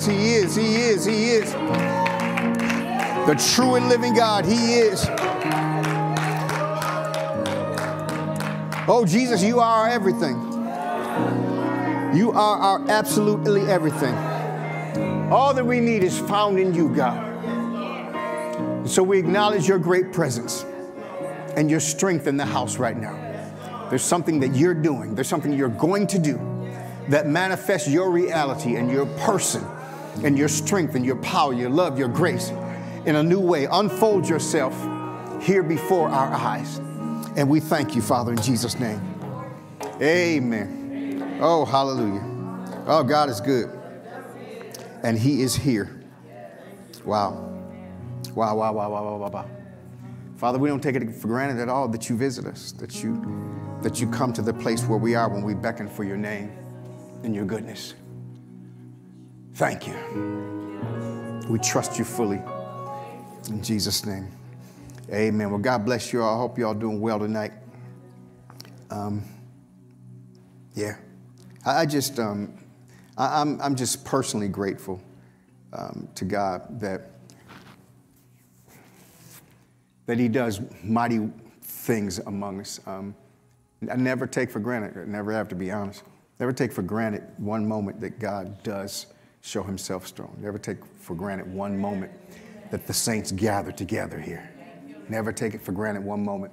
He is, He is, He is. The true and living God, He is. Oh, Jesus, you are everything. You are our absolutely everything. All that we need is found in you, God. So we acknowledge your great presence and your strength in the house right now. There's something that you're doing, there's something you're going to do that manifests your reality and your person and your strength and your power, your love, your grace in a new way. Unfold yourself here before our eyes. And we thank you, Father, in Jesus' name. Amen. Oh, hallelujah. Oh, God is good. And He is here. Wow. Wow, wow, wow, wow, wow, wow, wow. Father, we don't take it for granted at all that you visit us, that you, that you come to the place where we are when we beckon for your name and your goodness. Thank you. We trust you fully. In Jesus' name. Amen. Well, God bless you all. I hope you all doing well tonight. Um, yeah. I, I just, um, I, am I'm, I'm just personally grateful um, to God that, that He does mighty things among us. Um, I never take for granted, I never have to be honest, never take for granted one moment that God does show Himself strong. Never take for granted one moment that the saints gather together here. Never take it for granted one moment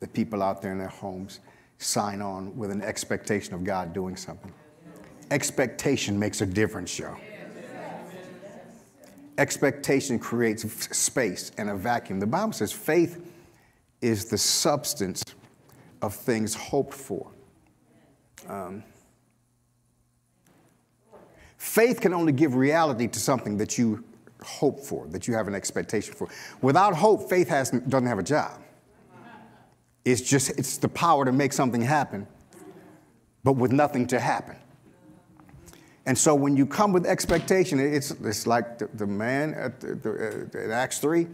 that people out there in their homes sign on with an expectation of God doing something. Expectation makes a difference, y'all. Expectation creates space and a vacuum. The Bible says faith is the substance of things hoped for. Um, faith can only give reality to something that you hope for, that you have an expectation for. Without hope, faith has, doesn't have a job. It's just, it's the power to make something happen, but with nothing to happen. And so when you come with expectation, it's, it's like the, the man at, the, the, uh, at Acts 3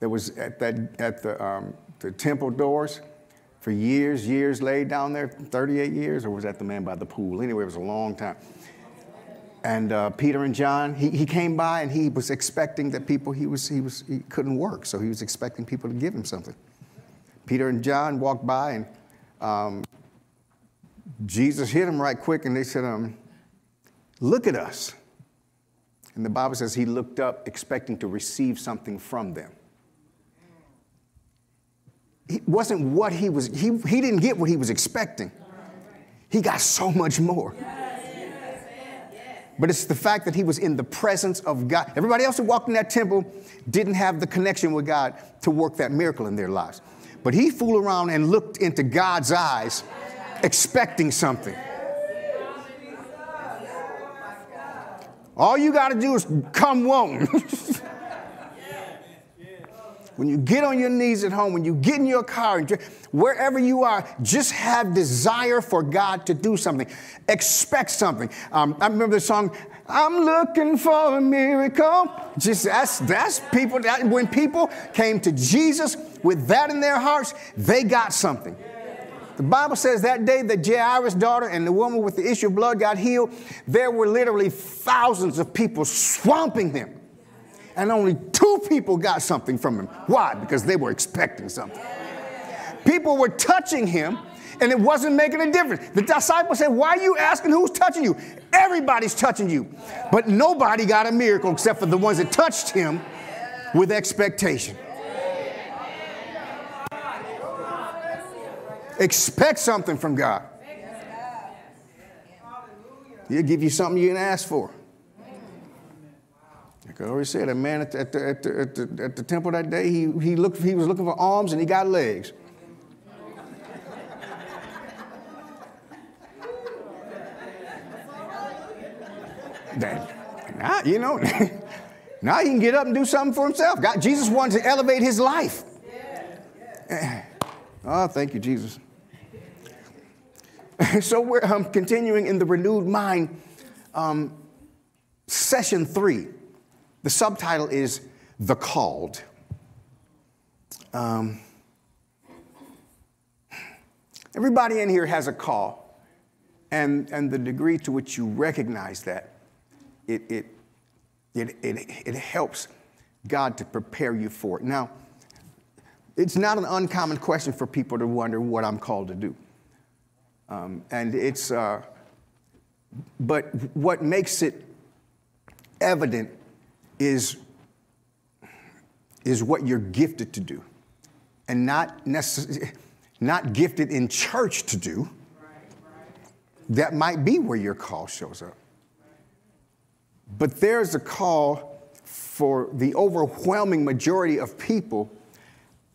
that was at, that, at the, um, the temple doors for years, years laid down there, 38 years, or was that the man by the pool? Anyway, it was a long time. And uh, Peter and John, he, he came by and he was expecting that people, he, was, he, was, he couldn't work, so he was expecting people to give him something. Peter and John walked by and um, Jesus hit him right quick and they said, um, Look at us. And the Bible says he looked up expecting to receive something from them. It wasn't what he was, he, he didn't get what he was expecting. He got so much more. But it's the fact that he was in the presence of God. Everybody else who walked in that temple didn't have the connection with God to work that miracle in their lives. But he fooled around and looked into God's eyes, expecting something. All you got to do is come won't. when you get on your knees at home, when you get in your car, wherever you are, just have desire for God to do something. Expect something. Um, I remember the song, I'm looking for a miracle. Just that's that's people. That, when people came to Jesus with that in their hearts, they got something. The Bible says that day that Jairus' daughter and the woman with the issue of blood got healed, there were literally thousands of people swamping them. And only two people got something from him. Why? Because they were expecting something. People were touching him and it wasn't making a difference. The disciples said, Why are you asking who's touching you? Everybody's touching you. But nobody got a miracle except for the ones that touched him with expectation. Expect something from God. He'll give you something you didn't ask for. I already said, a man at the, at the, at the, at the, at the temple that day, he, he, looked, he was looking for arms and he got legs. That, now, you know, now he can get up and do something for himself. God, Jesus wanted to elevate his life. Oh, thank you, Jesus. so we're um, continuing in the renewed mind, um, session three. The subtitle is The Called. Um, everybody in here has a call, and, and the degree to which you recognize that, it, it, It, it, it helps God to prepare you for it. Now, it's not an uncommon question for people to wonder what I'm called to do. Um, and it's, uh, but what makes it evident is, is what you're gifted to do and not necessarily not gifted in church to do that might be where your call shows up but there's a call for the overwhelming majority of people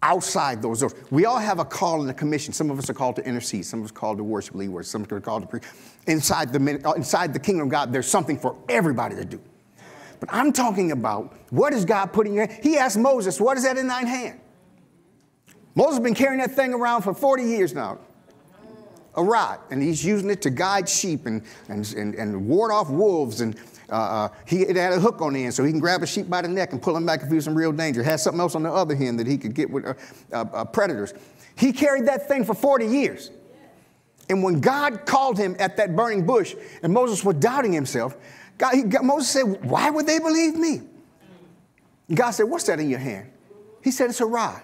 outside those doors. We all have a call and a commission. Some of us are called to intercede. Some of us are called to worship, lead words. Some are called to preach. Inside the, uh, inside the kingdom of God, there's something for everybody to do. But I'm talking about what is God putting in your hand? He asked Moses, what is that in thine hand? Moses has been carrying that thing around for 40 years now. A rod, and he's using it to guide sheep and, and, and, and ward off wolves and, uh, uh, he it had a hook on the end, so he can grab a sheep by the neck and pull him back if he was in real danger. Had something else on the other end that he could get with uh, uh, uh predators. He carried that thing for 40 years. And when God called him at that burning bush, and Moses was doubting himself, God, he, Moses said, Why would they believe me? God said, What's that in your hand? He said, It's a rod.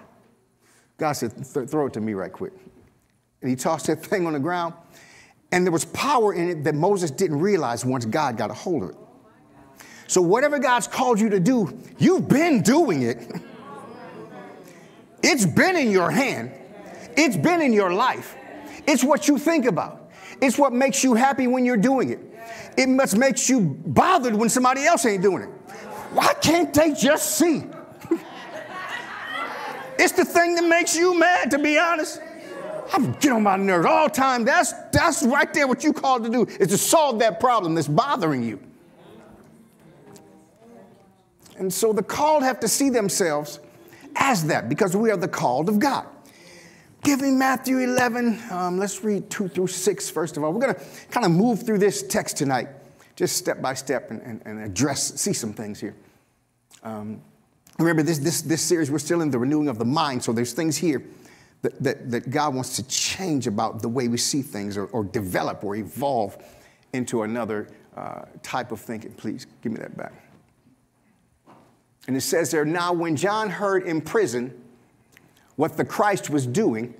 God said, Throw it to me right quick. And he tossed that thing on the ground, and there was power in it that Moses didn't realize once God got a hold of it. So, whatever God's called you to do, you've been doing it. It's been in your hand, it's been in your life. It's what you think about, it's what makes you happy when you're doing it. It must make you bothered when somebody else ain't doing it. Why can't they just see? it's the thing that makes you mad, to be honest. I get on my nerves all the time. That's, that's right there what you called to do, is to solve that problem that's bothering you. And so the called have to see themselves as that because we are the called of God. Give me Matthew 11. Um, let's read 2 through 6 first of all. We're going to kind of move through this text tonight, just step by step, and, and, and address, see some things here. Um, remember, this, this, this series, we're still in the renewing of the mind, so there's things here that, that, that God wants to change about the way we see things or, or develop or evolve into another uh, type of thinking. Please give me that back. And it says there, now when John heard in prison what the Christ was doing,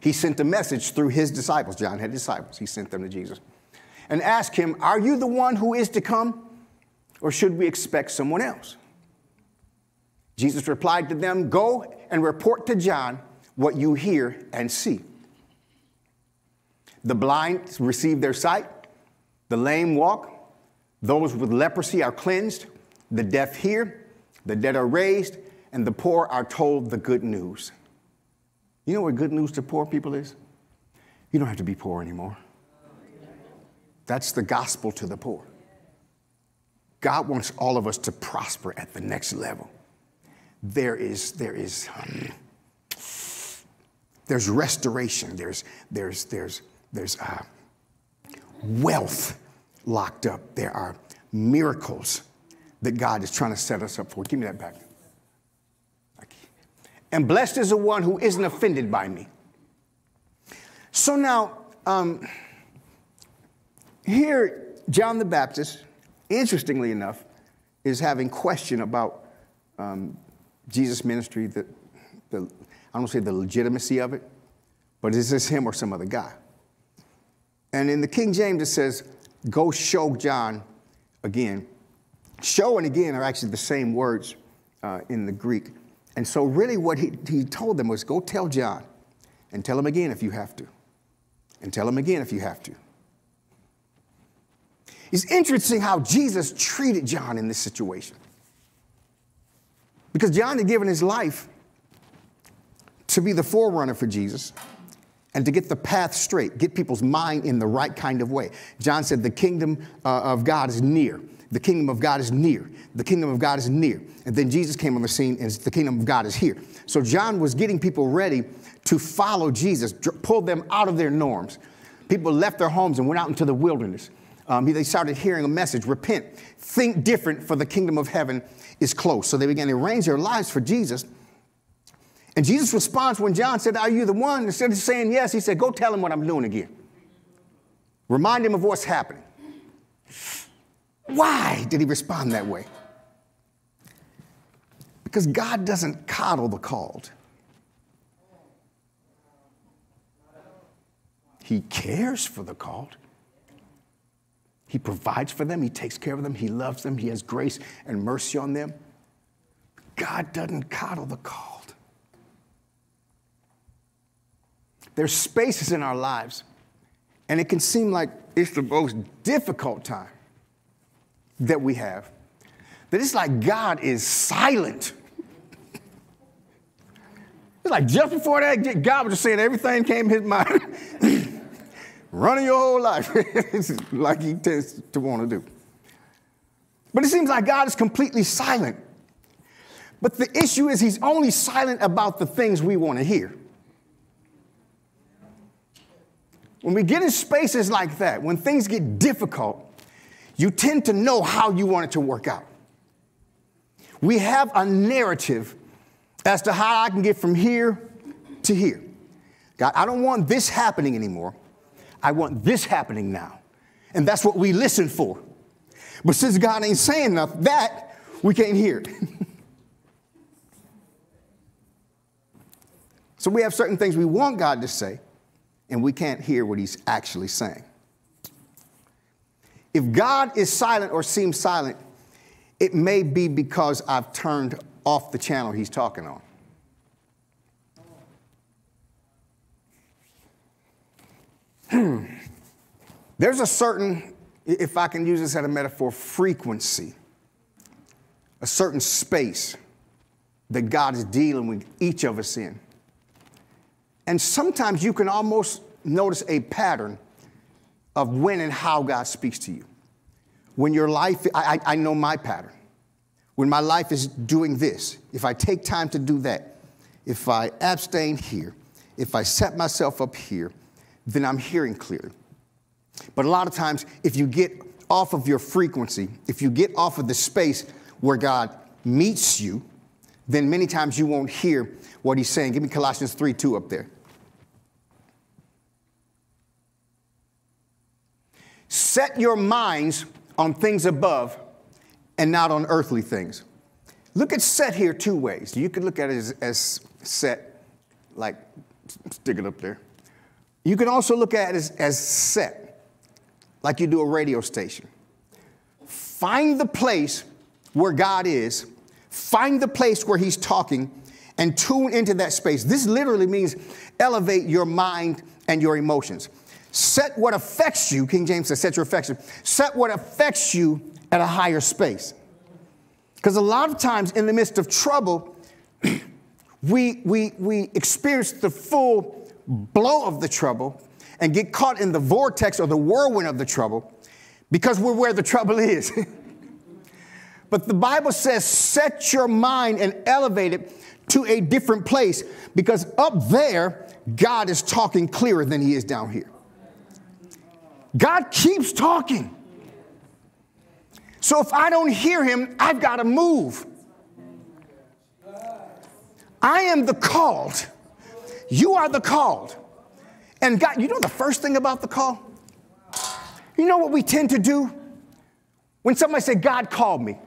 he sent a message through his disciples. John had disciples, he sent them to Jesus, and asked him, Are you the one who is to come, or should we expect someone else? Jesus replied to them, Go and report to John what you hear and see. The blind receive their sight, the lame walk, those with leprosy are cleansed, the deaf hear the dead are raised, and the poor are told the good news. You know what good news to poor people is? You don't have to be poor anymore. That's the gospel to the poor. God wants all of us to prosper at the next level. There is, there is, um, there's restoration. There's, there's, there's, there's uh, wealth locked up. There are miracles that God is trying to set us up for. Give me that back. And blessed is the one who isn't offended by me. So now, um, here, John the Baptist, interestingly enough, is having question about um, Jesus' ministry, the, the, I don't say the legitimacy of it, but is this him or some other guy? And in the King James, it says, go show John again Show and again are actually the same words uh, in the Greek. And so, really, what he, he told them was go tell John and tell him again if you have to. And tell him again if you have to. It's interesting how Jesus treated John in this situation. Because John had given his life to be the forerunner for Jesus and to get the path straight, get people's mind in the right kind of way. John said, The kingdom uh, of God is near. The kingdom of God is near. The kingdom of God is near. And then Jesus came on the scene and the kingdom of God is here. So John was getting people ready to follow Jesus, pull them out of their norms. People left their homes and went out into the wilderness. Um, they started hearing a message repent, think different, for the kingdom of heaven is close. So they began to arrange their lives for Jesus. And Jesus' response when John said, Are you the one? Instead of saying yes, he said, Go tell him what I'm doing again. Remind him of what's happening. Why did he respond that way? Because God doesn't coddle the called. He cares for the called. He provides for them, He takes care of them, He loves them, He has grace and mercy on them. God doesn't coddle the called. There's spaces in our lives, and it can seem like it's the most difficult time that we have. That it's like God is silent. It's like just before that, God was just saying everything came his mind. running your whole life like he tends to want to do. But it seems like God is completely silent. But the issue is, he's only silent about the things we want to hear. When we get in spaces like that, when things get difficult, you tend to know how you want it to work out. We have a narrative as to how I can get from here to here. God, I don't want this happening anymore. I want this happening now. And that's what we listen for. But since God ain't saying enough, that we can't hear it. so we have certain things we want God to say, and we can't hear what He's actually saying. If God is silent or seems silent, it may be because I've turned off the channel He's talking on. Hmm. There's a certain, if I can use this as a metaphor, frequency, a certain space that God is dealing with each of us in. And sometimes you can almost notice a pattern of when and how God speaks to you. When your life, I, I know my pattern. When my life is doing this, if I take time to do that, if I abstain here, if I set myself up here, then I'm hearing clearly. But a lot of times, if you get off of your frequency, if you get off of the space where God meets you, then many times you won't hear what he's saying. Give me Colossians 3 2 up there. Set your minds on things above and not on earthly things. Look at set here two ways. You could look at it as, as set, like stick it up there. You can also look at it as, as set, like you do a radio station. Find the place where God is, find the place where He's talking, and tune into that space. This literally means elevate your mind and your emotions. Set what affects you, King James says, set your affection. Set what affects you at a higher space. Because a lot of times in the midst of trouble, we, we, we experience the full blow of the trouble and get caught in the vortex or the whirlwind of the trouble because we're where the trouble is. but the Bible says, set your mind and elevate it to a different place because up there, God is talking clearer than he is down here. God keeps talking. So if I don't hear him, I've got to move. I am the called. You are the called. And God, you know the first thing about the call? You know what we tend to do? When somebody say, God called me.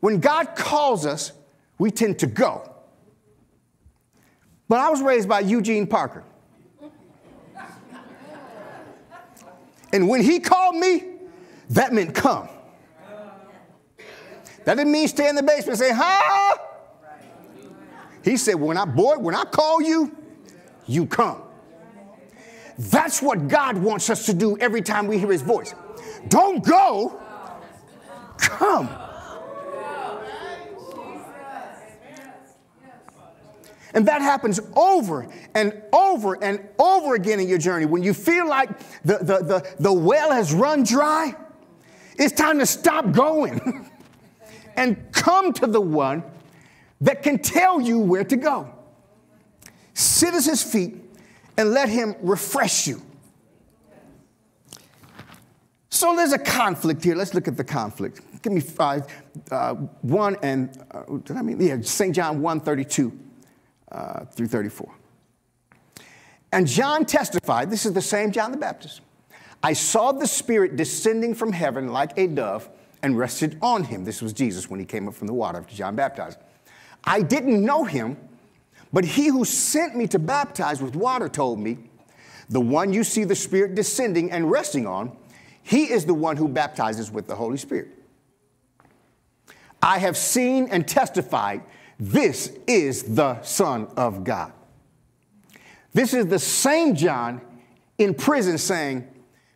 When God calls us, we tend to go. But I was raised by Eugene Parker. And when he called me, that meant come. That didn't mean stay in the basement and say, huh? He said, when I, boy, when I call you, you come. That's what God wants us to do every time we hear his voice. Don't go, come. And that happens over and over and over again in your journey. When you feel like the, the, the, the well has run dry, it's time to stop going and come to the one that can tell you where to go sit at his feet, and let him refresh you. So there's a conflict here. Let's look at the conflict. Give me five, uh, one and, uh, did I mean? Yeah, St. John 1 32 uh, through 34. And John testified, this is the same John the Baptist. I saw the Spirit descending from heaven like a dove and rested on him. This was Jesus when he came up from the water after John baptized. I didn't know him, but he who sent me to baptize with water told me, The one you see the Spirit descending and resting on, he is the one who baptizes with the Holy Spirit. I have seen and testified this is the Son of God. This is the same John in prison saying,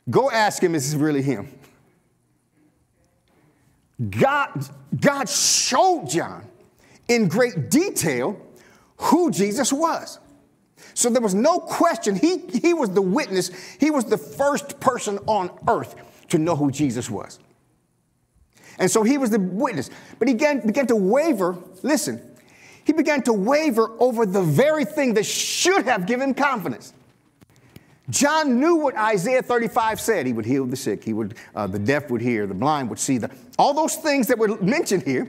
Go ask him, is this really him? God, God showed John in great detail who Jesus was. So there was no question. He, he was the witness, he was the first person on earth to know who Jesus was. And so he was the witness. But he began, began to waver. Listen, he began to waver over the very thing that should have given him confidence. John knew what Isaiah 35 said. He would heal the sick, he would, uh, the deaf would hear, the blind would see. The, all those things that were mentioned here,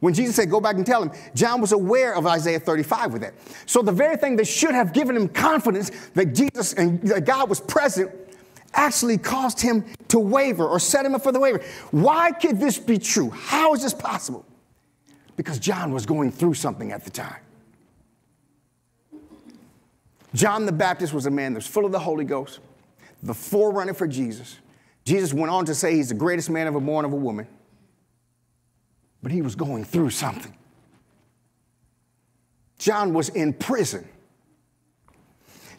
when Jesus said, Go back and tell him, John was aware of Isaiah 35 with it. So the very thing that should have given him confidence that Jesus and that God was present actually caused him to waver or set him up for the waver. Why could this be true? How is this possible? Because John was going through something at the time. John the Baptist was a man that was full of the Holy Ghost, the forerunner for Jesus. Jesus went on to say he's the greatest man ever born of a woman, but he was going through something. John was in prison.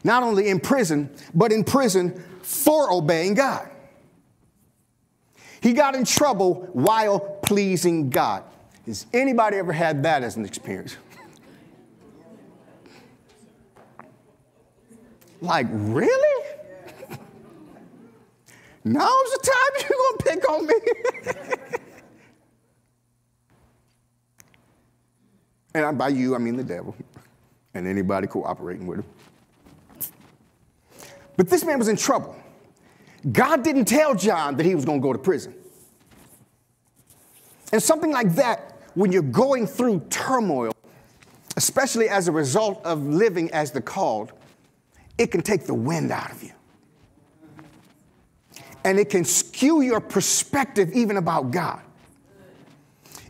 Not only in prison, but in prison for obeying God. He got in trouble while pleasing God. Has anybody ever had that as an experience? like, really? Now's the time you're gonna pick on me. and by you, I mean the devil and anybody cooperating with him. But this man was in trouble. God didn't tell John that he was gonna go to prison. And something like that when you're going through turmoil, especially as a result of living as the called, it can take the wind out of you. And it can skew your perspective even about God.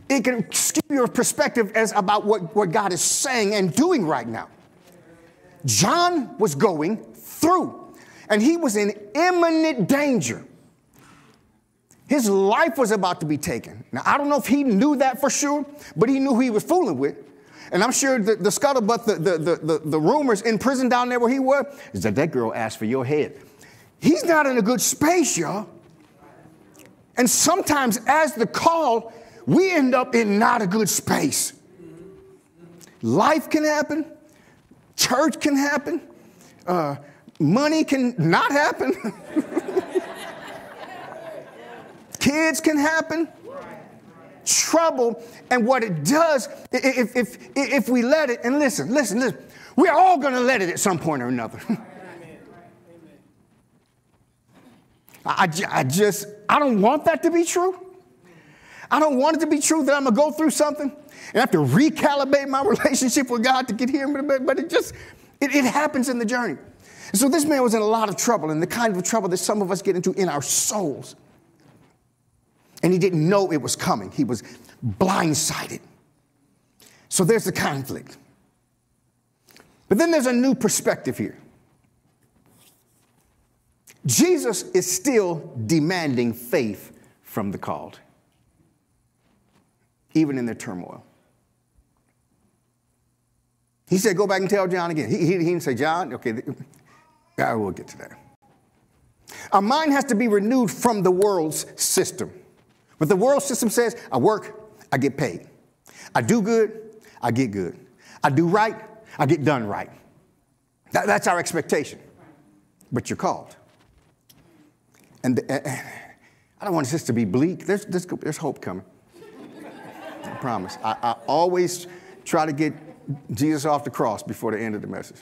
It can skew your perspective as about what, what God is saying and doing right now. John was going through, and he was in imminent danger. His life was about to be taken. Now, I don't know if he knew that for sure, but he knew who he was fooling with. And I'm sure the, the scuttlebutt, the, the, the, the, rumors in prison down there where he was, is that that girl asked for your head. He's not in a good space, y'all. And sometimes, as the call, we end up in not a good space. Life can happen, church can happen, uh, money can not happen. kids can happen. Trouble, and what it does, if, if, if we let it, and listen, listen, listen, we're all gonna let it at some point or another. I, I just, I don't want that to be true. I don't want it to be true that I'm gonna go through something and have to recalibrate my relationship with God to get here, but, but it just, it, it happens in the journey. So this man was in a lot of trouble, and the kind of trouble that some of us get into in our souls and he didn't know it was coming. He was blindsided. So there's the conflict. But then there's a new perspective here. Jesus is still demanding faith from the called, even in their turmoil. He said, Go back and tell John again. He, he, he didn't say, John, okay, I will get to that. Our mind has to be renewed from the world's system. But the world system says, I work, I get paid. I do good, I get good. I do right, I get done right. That, that's our expectation. But you're called. And the, uh, I don't want this to be bleak. There's, there's, there's hope coming. I promise. I, I, always try to get Jesus off the cross before the end of the message.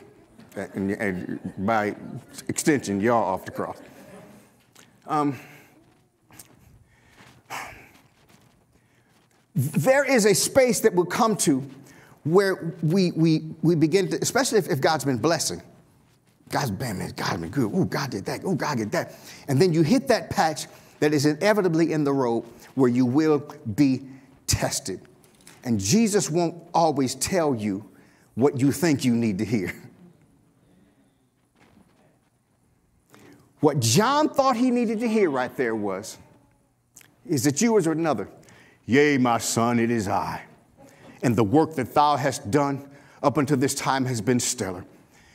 And, and by extension, y'all off the cross. Um, there is a space that we'll come to where we, we, we begin to, especially if, if God's been blessing. God's been, man, God been good. Oh, God did that. Oh, God did that. And then you hit that patch that is inevitably in the road where you will be tested. And Jesus won't always tell you what you think you need to hear. What John thought he needed to hear right there was, Is it you or another? Yea, my son, it is I. And the work that thou hast done up until this time has been stellar.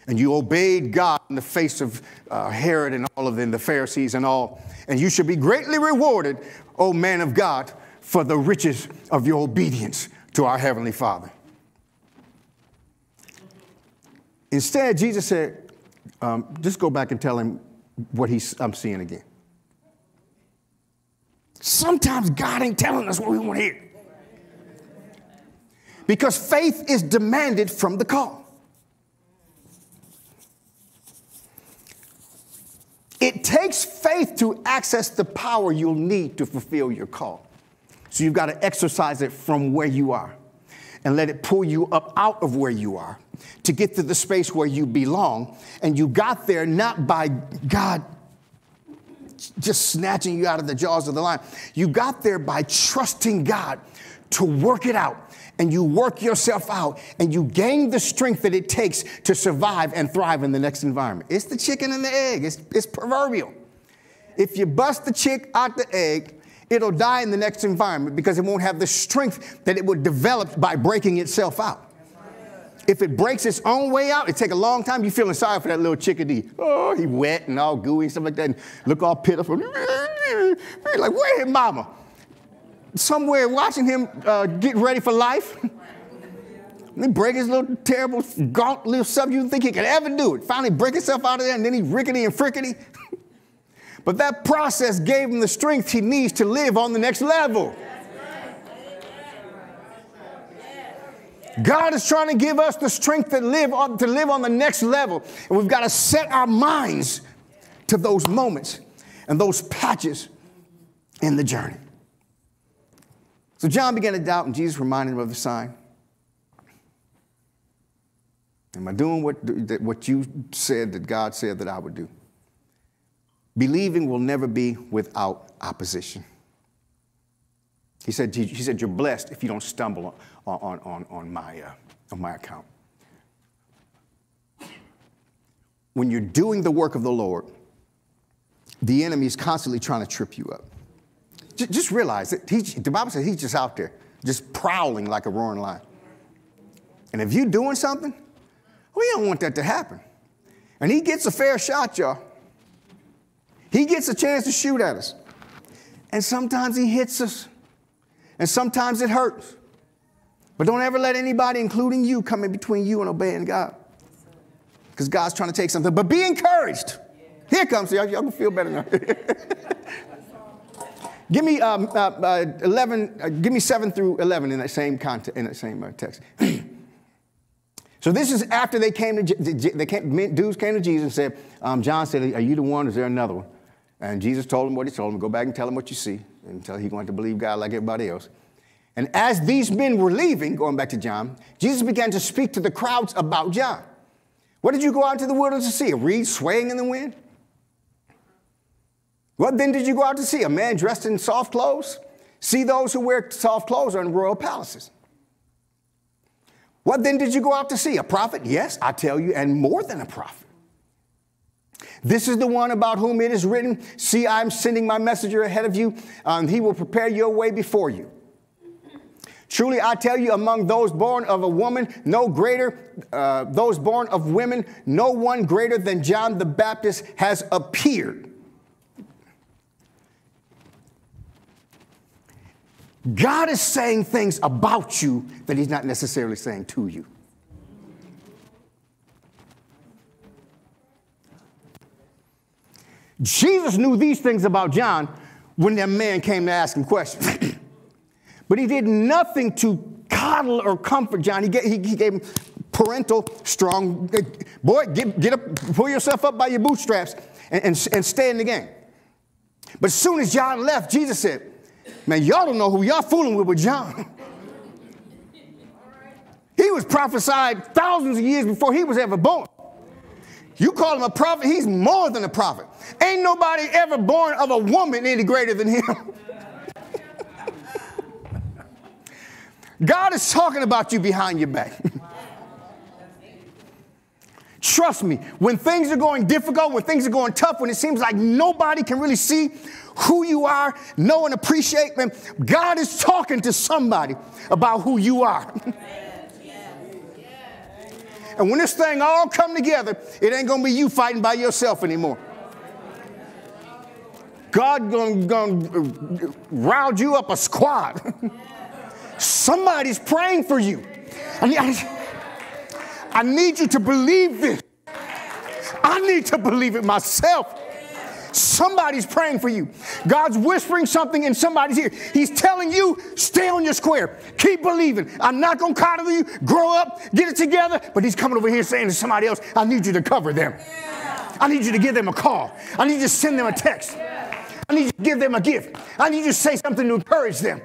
And you obeyed God in the face of uh, Herod and all of them, the Pharisees and all. And you should be greatly rewarded, O man of God, for the riches of your obedience to our Heavenly Father. Instead, Jesus said, um, just go back and tell him what he's, I'm seeing again. Sometimes God ain't telling us what we want to hear. Because faith is demanded from the call. It takes faith to access the power you'll need to fulfill your call. So you've got to exercise it from where you are and let it pull you up out of where you are to get to the space where you belong. And you got there not by God just snatching you out of the jaws of the lion. You got there by trusting God to work it out. And you work yourself out and you gain the strength that it takes to survive and thrive in the next environment. It's the chicken and the egg, it's, it's proverbial. If you bust the chick out the egg, it'll die in the next environment because it won't have the strength that it would develop by breaking itself out. If it breaks its own way out, it take a long time. You feeling sorry for that little chickadee. Oh, he wet and all gooey and stuff like that, and look all pitiful. like, where his mama? Somewhere watching him uh, get ready for life. he break his little terrible gaunt little stuff you think he could ever do it. Finally break himself out of there, and then he rickety and frickety. but that process gave him the strength he needs to live on the next level. God is trying to give us the strength to live on, to live on the next level. And we've got to set our minds to those moments and those patches in the journey. So John began to doubt, and Jesus reminded him of the sign. Am I doing what, what you said that God said that I would do? Believing will never be without opposition. He said, he said You're blessed if you don't stumble on, on, on, my, uh, on my account. When you're doing the work of the Lord, the enemy is constantly trying to trip you up. Just, just realize that he, the Bible says he's just out there, just prowling like a roaring lion. And if you're doing something, we don't want that to happen. And he gets a fair shot, y'all. He gets a chance to shoot at us. And sometimes he hits us. And sometimes it hurts. But don't ever let anybody, including you, come in between you and obeying God. Because God's trying to take something. But be encouraged. Here comes, y'all, y'all can feel better now. give me um, uh, uh, 11, uh, give me 7 through 11 in that same context, in that same uh, text. so this is after they came to, they came, dudes came to Jesus and said, um, John said, are you the one? Is there another one? And Jesus told him what he told him. Go back and tell him what you see. Tell he going to believe God like everybody else. And as these men were leaving, going back to John, Jesus began to speak to the crowds about John. What did you go out into the wilderness to see? A reed swaying in the wind? What then did you go out to see? A man dressed in soft clothes? See those who wear soft clothes are in royal palaces. What then did you go out to see? A prophet? Yes, I tell you, and more than a prophet. This is the one about whom it is written See, I'm sending my messenger ahead of you, and he will prepare your way before you. Truly, I tell you, among those born of a woman, no greater, uh, those born of women, no one greater than John the Baptist has appeared. God is saying things about you that He's not necessarily saying to you. Jesus knew these things about John when that man came to ask him questions. But he did nothing to coddle or comfort John. He gave, he, he gave him parental, strong, boy, get, get up, pull yourself up by your bootstraps and, and, and stay in the game. But as soon as John left, Jesus said, Man, y'all don't know who y'all fooling with with John. he was prophesied thousands of years before he was ever born. You call him a prophet, he's more than a prophet. Ain't nobody ever born of a woman any greater than him. God is talking about you behind your back. Trust me, when things are going difficult, when things are going tough, when it seems like nobody can really see who you are, know and appreciate them, God is talking to somebody about who you are. and when this thing all come together, it ain't gonna be you fighting by yourself anymore. God gonna, gonna uh, round you up a squad. Somebody's praying for you. I I, I need you to believe this. I need to believe it myself. Somebody's praying for you. God's whispering something in somebody's ear. He's telling you, stay on your square. Keep believing. I'm not going to coddle you. Grow up, get it together. But he's coming over here saying to somebody else, I need you to cover them. I need you to give them a call. I need you to send them a text. I need you to give them a gift. I need you to say something to encourage them.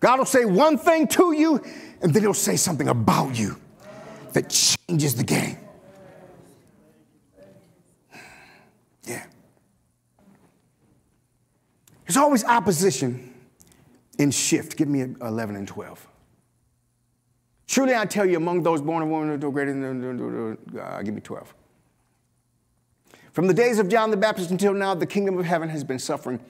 God will say one thing to you, and then he'll say something about you that changes the game. Yeah. There's always opposition in shift. Give me 11 and 12. Truly, I tell you, among those born of women, are greater than, uh, give me 12. From the days of John the Baptist until now, the kingdom of heaven has been suffering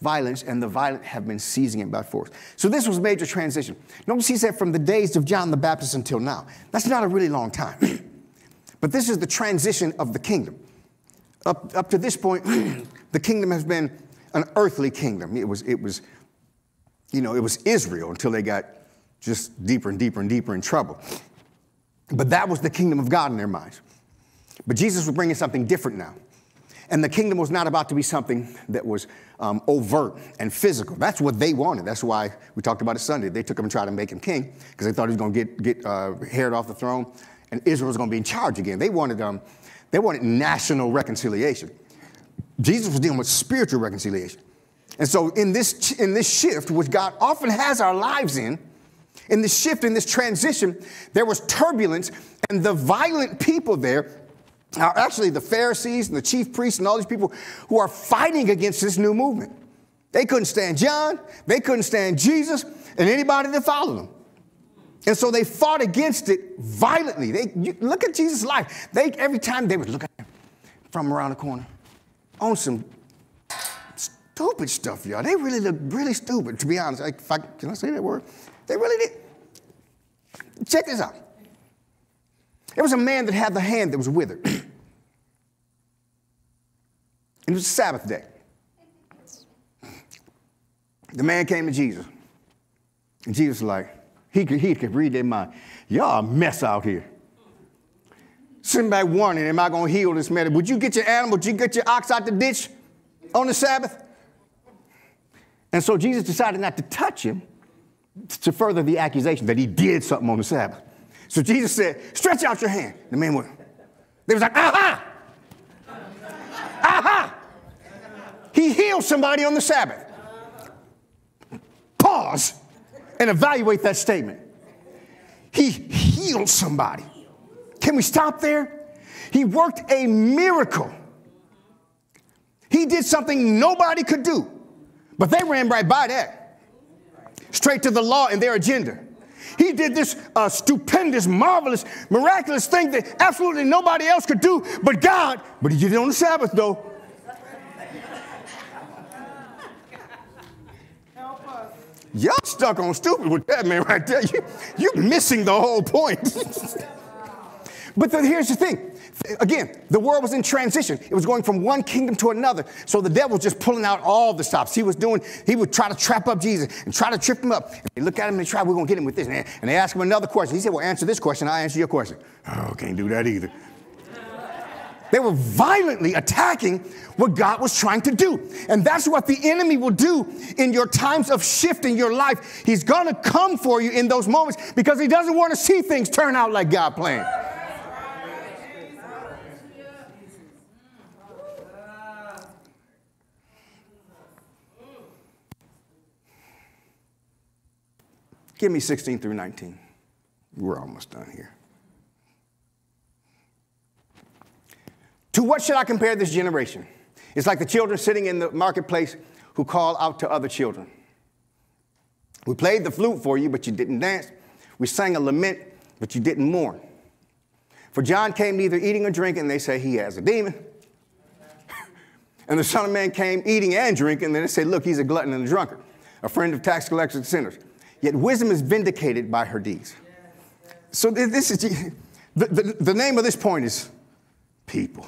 violence, and the violent have been seizing it by force. So this was a major transition. Notice he said from the days of John the Baptist until now. That's not a really long time. but this is the transition of the kingdom. Up, up to this point, the kingdom has been an earthly kingdom. It was, it was, you know, it was Israel until they got just deeper and deeper and deeper in trouble. But that was the kingdom of God in their minds. But Jesus was bringing something different now. And the kingdom was not about to be something that was um, overt and physical. That's what they wanted. That's why we talked about it Sunday. They took him and tried to make him king because they thought he was going to get, get uh, off the throne and Israel was going to be in charge again. They wanted, um, they wanted national reconciliation. Jesus was dealing with spiritual reconciliation. And so in this, in this shift, which God often has our lives in, in this shift, in this transition, there was turbulence, and the violent people there now, actually, the Pharisees and the chief priests and all these people who are fighting against this new movement. They couldn't stand John, they couldn't stand Jesus, and anybody that followed him. And so they fought against it violently. They you, look at Jesus' life. They every time they would look at him from around the corner on some stupid stuff, y'all. They really look really stupid, to be honest. Like, I, can I say that word? They really did. Check this out. There was a man that had the hand that was withered. it was a Sabbath day. The man came to Jesus. And Jesus was like, he could, he could read their mind. Y'all a mess out here. Sitting back wondering, am I going to heal this man? Would you get your animal, would you get your ox out the ditch on the Sabbath? And so Jesus decided not to touch him to further the accusation that he did something on the Sabbath. So Jesus said, stretch out your hand. The man went, they was like, aha! Aha! Ah, ah! He healed somebody on the Sabbath. Pause and evaluate that statement. He healed somebody. Can we stop there? He worked a miracle. He did something nobody could do, but they ran right by that. Straight to the law and their agenda. He did this uh, stupendous, marvelous, miraculous thing that absolutely nobody else could do but God. But he did it on the Sabbath, though. Y'all stuck on stupid with that man right there. You, you're missing the whole point. but the, here's the thing Again, the world was in transition. It was going from one kingdom to another. So the devil was just pulling out all the stops. He was doing, he would try to trap up Jesus and try to trip him up. And they look at him and they try, we're going to get him with this. And they ask him another question. He said, well, answer this question. I'll answer your question. Oh, can't do that either. They were violently attacking what God was trying to do. And that's what the enemy will do in your times of shift in your life. He's going to come for you in those moments because he doesn't want to see things turn out like God planned. Give me 16 through 19. We're almost done here. To what should I compare this generation? It's like the children sitting in the marketplace who call out to other children. We played the flute for you, but you didn't dance. We sang a lament, but you didn't mourn. For John came neither eating or drinking, and they say he has a demon. and the Son of Man came eating and drinking, and they say, look, he's a glutton and a drunkard, a friend of tax collectors and sinners. Yet wisdom is vindicated by her deeds. So this is the, the, the name of this point is people.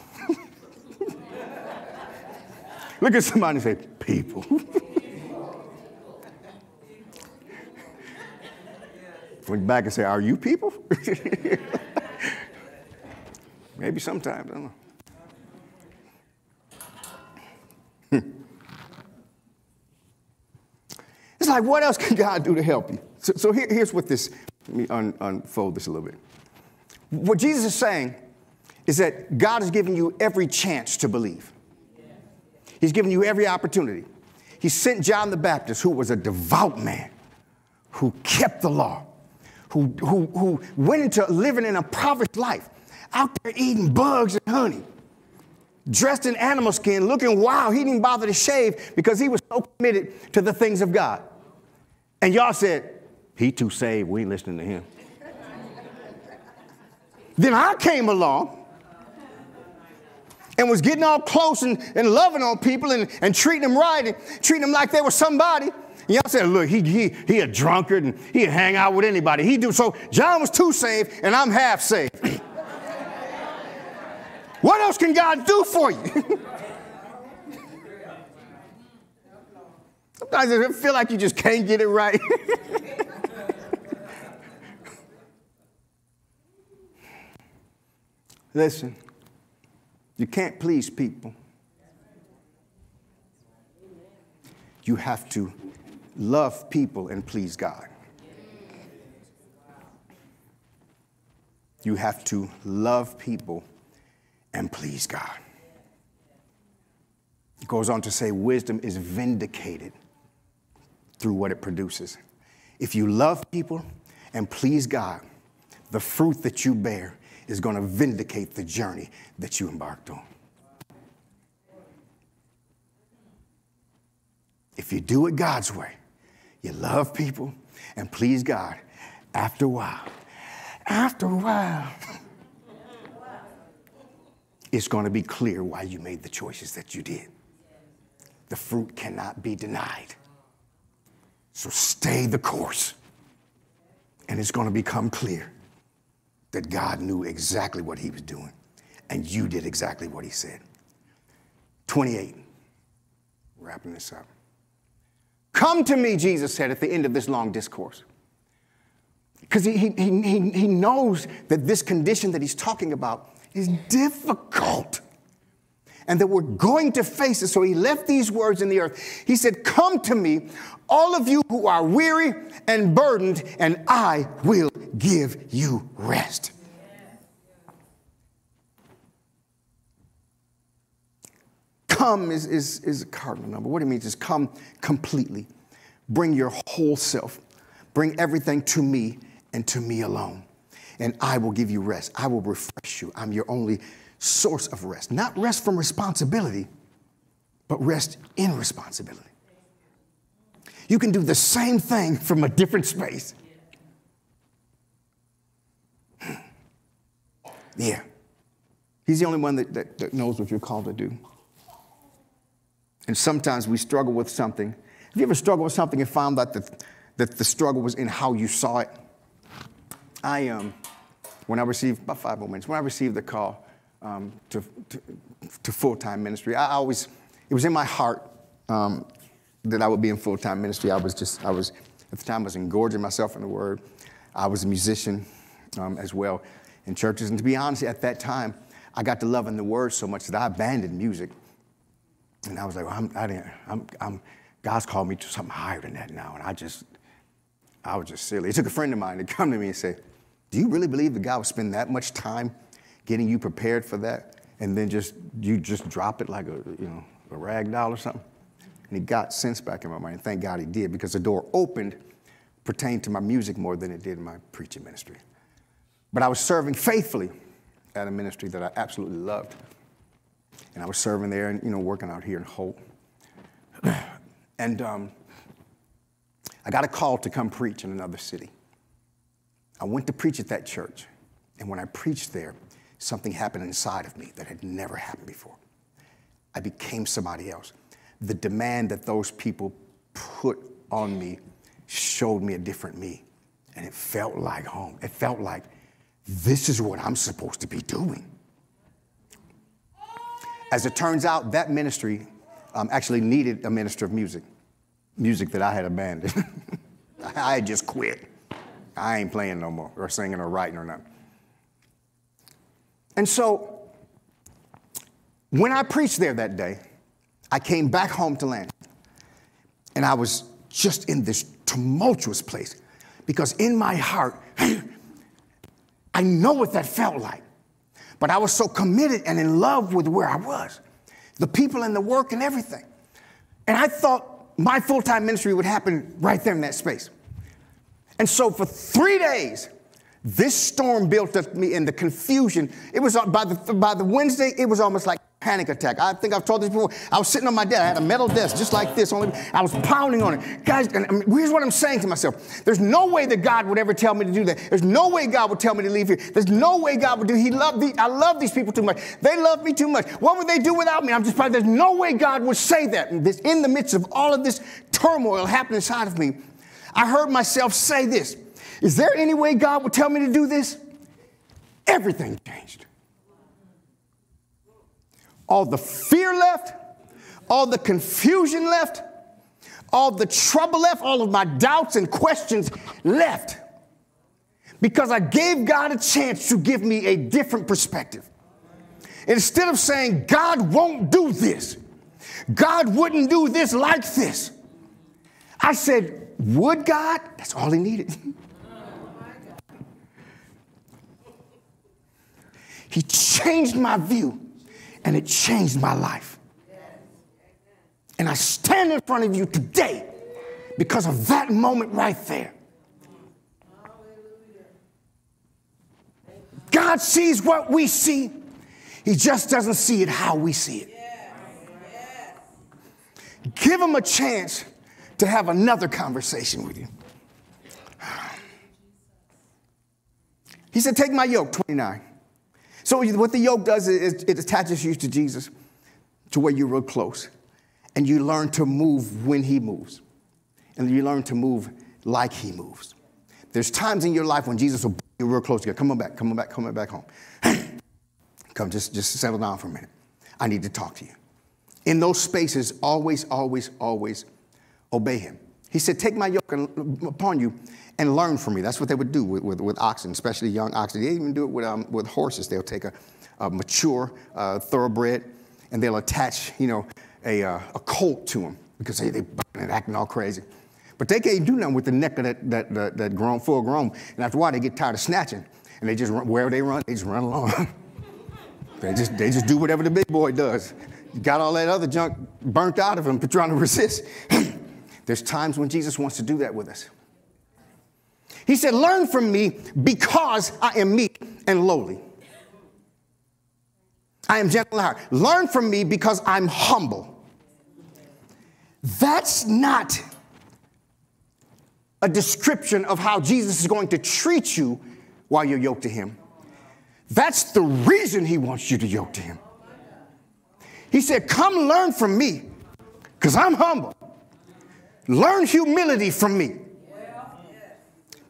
Look at somebody and say, people. Look back and say, Are you people? Maybe sometimes, I don't know. Hmm. it's like, what else can God do to help you? So, so here, here's what this, let me un, unfold this a little bit. What Jesus is saying is that God has given you every chance to believe. He's given you every opportunity. He sent John the Baptist, who was a devout man, who kept the law, who, who, who went into living in a impoverished life, out there eating bugs and honey, dressed in animal skin, looking wild. He didn't bother to shave because he was so committed to the things of God. And y'all said, he too saved, we ain't listening to him. then I came along and was getting all close and, and loving on people and, and treating them right and treating them like they were somebody. Y'all said, look, he, he, he a drunkard and he'd hang out with anybody. He do so. John was too saved and I'm half saved. what else can God do for you? Sometimes I feel like you just can't get it right. Listen, you can't please people. You have to love people and please God. You have to love people and please God. It goes on to say wisdom is vindicated through what it produces. If you love people and please God, the fruit that you bear is going to vindicate the journey that you embarked on. If you do it God's way, you love people and please God, after a while, after a while, it's going to be clear why you made the choices that you did. The fruit cannot be denied. So stay the course, and it's going to become clear that God knew exactly what he was doing, and you did exactly what he said. 28, wrapping this up. Come to me, Jesus said at the end of this long discourse. Because he, he, he, he knows that this condition that he's talking about is difficult and that we're going to face it. So he left these words in the earth. He said, Come to me, all of you who are weary and burdened, and I will give you rest. Come is, is, is a cardinal number. What it means is come completely. Bring your whole self. Bring everything to me and to me alone. And I will give you rest. I will refresh you. I'm your only source of rest. Not rest from responsibility, but rest in responsibility. You can do the same thing from a different space. Yeah. He's the only one that, that, that, knows what you're called to do. And sometimes we struggle with something. Have you ever struggled with something and found that the, that the struggle was in how you saw it? I, um, when I received, about five more minutes, when I received the call um, to, to, to full time ministry, I always, it was in my heart um, that I would be in full time ministry. I was just, I was, at the time, I was engorging myself in the word. I was a musician um, as well in churches. And to be honest, at that time, I got to loving the word so much that I abandoned music. And I was like, well, I'm, I didn't, I'm, I'm, God's called me to something higher than that now. And I just, I was just silly. It took a friend of mine to come to me and say, Do you really believe that God would spend that much time getting you prepared for that? And then just, you just drop it like a, you know, a rag doll or something? And he got sense back in my mind. Thank God he did because the door opened pertained to my music more than it did my preaching ministry. But I was serving faithfully at a ministry that I absolutely loved. and I was serving there and, you know, working out here in Hope. and um, I got a call to come preach in another city. I went to preach at that church, and when I preached there, something happened inside of me that had never happened before. I became somebody else. The demand that those people put on me showed me a different me, and it felt like home. It felt like this is what I'm supposed to be doing. As it turns out, that ministry um, actually needed a minister of music, music that I had abandoned. I had just quit. I ain't playing no more, or singing, or writing, or nothing. And so, when I preached there that day, I came back home to land, and I was just in this tumultuous place because in my heart, I know what that felt like. But I was so committed and in love with where I was, the people and the work and everything. And I thought my full time ministry would happen right there in that space. And so for three days, this storm built up me in the confusion. It was uh, by the, by the Wednesday, it was almost like panic attack. I think I've told this before. I was sitting on my desk. I had a metal desk just like this. Only I was pounding on it. Guys, and um, here's what I'm saying to myself. There's no way that God would ever tell me to do that. There's no way God would tell me to leave here. There's no way God would do. He loved these. I love these people too much. They love me too much. What would they do without me? I'm just probably, there's no way God would say that. This, in the midst of all of this turmoil happening inside of me, I heard myself say this. Is there any way God would tell me to do this? Everything changed. All the fear left, all the confusion left, all the trouble left, all of my doubts and questions left. Because I gave God a chance to give me a different perspective. Instead of saying, God won't do this, God wouldn't do this like this, I said, Would God? That's all he needed. He changed my view and it changed my life. And I stand in front of you today because of that moment right there. God sees what we see, He just doesn't see it how we see it. Give Him a chance to have another conversation with you. He said, Take my yoke, 29. So what the yoke does is it attaches you to Jesus to where you're real close. And you learn to move when he moves. And you learn to move like he moves. There's times in your life when Jesus will bring you real close together. Come on back, come on back, come on back home. come, just, just settle down for a minute. I need to talk to you. In those spaces, always, always, always obey him. He said, Take my yoke upon you and learn from me. That's what they would do with, with, with oxen, especially young oxen. They even do it with, um, with horses. They'll take a, a mature uh, thoroughbred and they'll attach, you know, a, uh, a colt to them because they, they and acting all crazy. But they can't do nothing with the neck of that, that, that, that grown, full grown. And after a while, they get tired of snatching. And they just run, wherever they run, they just run along. they, just, they just do whatever the big boy does. Got all that other junk burnt out of them for trying to resist. There's times when Jesus wants to do that with us. He said, Learn from me because I am meek and lowly. I am gentle heart. Learn from me because I'm humble. That's not a description of how Jesus is going to treat you while you're yoked to him. That's the reason he wants you to yoke to him. He said, Come learn from me because I'm humble. Learn humility from me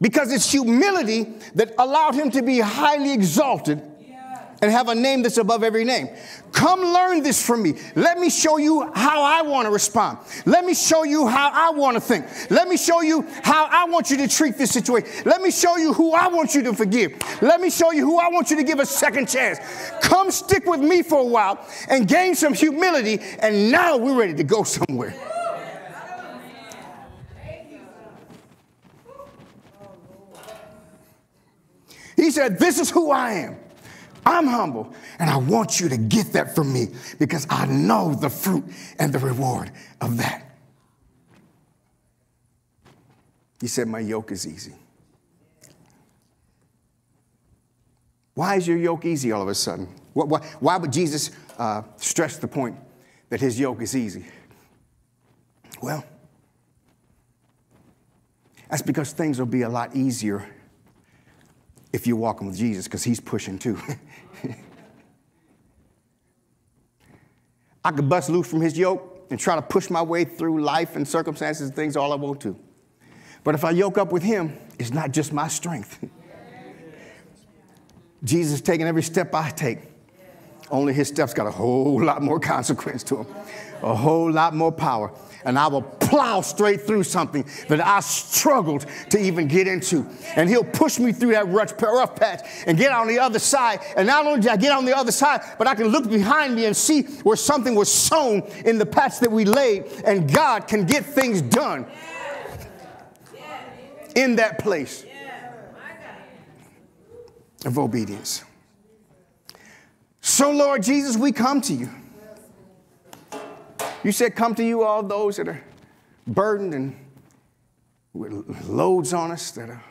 because it's humility that allowed him to be highly exalted and have a name that's above every name. Come learn this from me. Let me show you how I want to respond. Let me show you how I want to think. Let me show you how I want you to treat this situation. Let me show you who I want you to forgive. Let me show you who I want you to give a second chance. Come stick with me for a while and gain some humility, and now we're ready to go somewhere. He said, This is who I am. I'm humble, and I want you to get that from me because I know the fruit and the reward of that. He said, My yoke is easy. Why is your yoke easy all of a sudden? Why, why would Jesus uh, stress the point that his yoke is easy? Well, that's because things will be a lot easier if you're walking with Jesus because he's pushing too. I could bust loose from his yoke and try to push my way through life and circumstances and things all I want to. But if I yoke up with him, it's not just my strength. Jesus is taking every step I take. Only his steps got a whole lot more consequence to them, a whole lot more power and I will plow straight through something that I struggled to even get into. And he'll push me through that rough patch and get on the other side. And not only did I get on the other side, but I can look behind me and see where something was sown in the patch that we laid, and God can get things done in that place of obedience. So, Lord Jesus, we come to you. You said, Come to you, all those that are burdened and with loads on us, that are,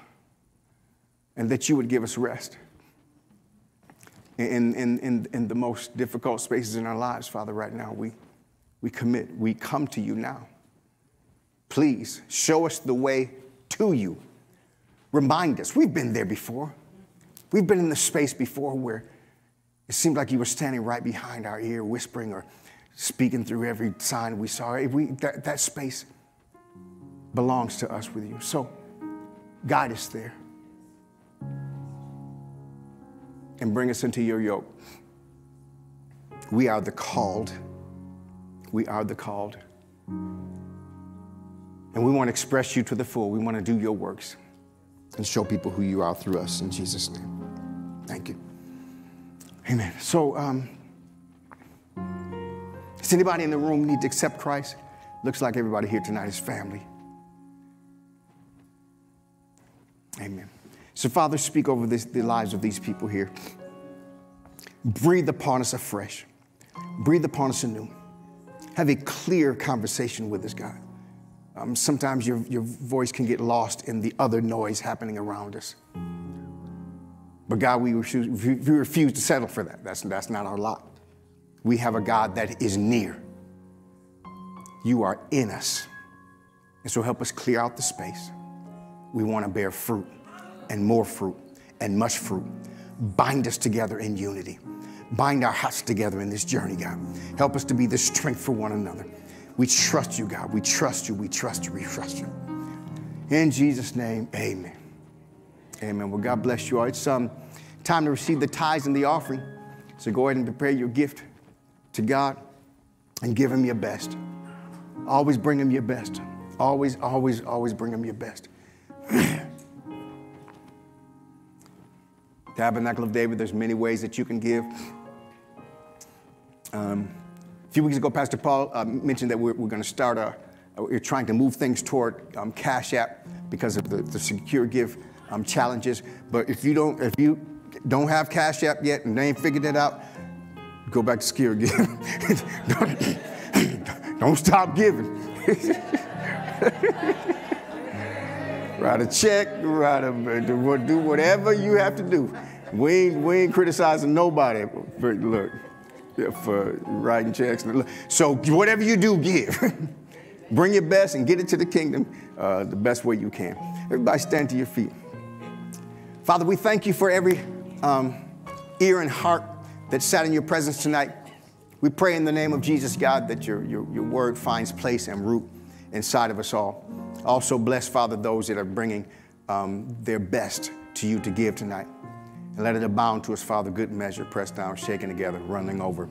and that you would give us rest. In, in, in, in the most difficult spaces in our lives, Father, right now, we, we commit, we come to you now. Please show us the way to you. Remind us, we've been there before. We've been in the space before where it seemed like you were standing right behind our ear, whispering or speaking through every sign we saw. If we, that, that space belongs to us with you. So guide us there and bring us into your yoke. We are the called. We are the called. And we want to express you to the full. We want to do your works and show people who you are through us in Jesus' name. Thank you. Amen. So, um, does anybody in the room need to accept Christ? Looks like everybody here tonight is family. Amen. So, Father, speak over this, the lives of these people here. Breathe upon us afresh. Breathe upon us anew. Have a clear conversation with us, God. Um, sometimes your, your voice can get lost in the other noise happening around us. But God, we refuse, we refuse to settle for that. That's, that's not our lot we have a God that is near. You are in us. And so help us clear out the space. We want to bear fruit and more fruit and much fruit. Bind us together in unity. Bind our hearts together in this journey, God. Help us to be the strength for one another. We trust you, God. We trust you. We trust you. We trust you. In Jesus' name, amen. Amen. Well, God bless you all. It's um, time to receive the tithes and the offering. So go ahead and prepare your gift to God and give Him your best. Always bring Him your best. Always, always, always bring Him your best. Tabernacle of David, there's many ways that you can give. Um, a few weeks ago, Pastor Paul uh, mentioned that we're, we're going to start a, we're trying to move things toward um, Cash App because of the, the SecureGive um, challenges. But if you don't, if you don't have Cash App yet and they ain't figured it out, go back to skill again. don't, don't stop giving. write a check, write a, do whatever you have to do. We ain't, we ain't criticizing nobody for, look, for writing checks. So whatever you do, give. Bring your best and get it to the kingdom uh, the best way you can. Everybody stand to your feet. Father, we thank you for every um, ear and heart that sat in your presence tonight. We pray in the name of Jesus, God, that your, your, your word finds place and root inside of us all. Also, bless, Father, those that are bringing um, their best to you to give tonight. And let it abound to us, Father, good measure, pressed down, shaken together, running over.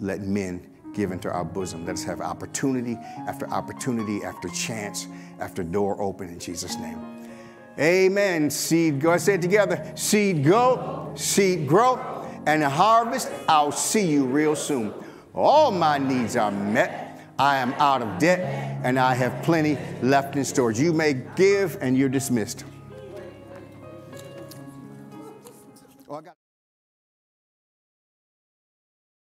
Let men give into our bosom. Let us have opportunity after opportunity, after chance, after door open in Jesus' name. Amen. Seed, go. I Say it together. Seed go, seed grow and harvest, I'll see you real soon. All my needs are met. I am out of debt and I have plenty left in storage. You may give and you're dismissed. Oh,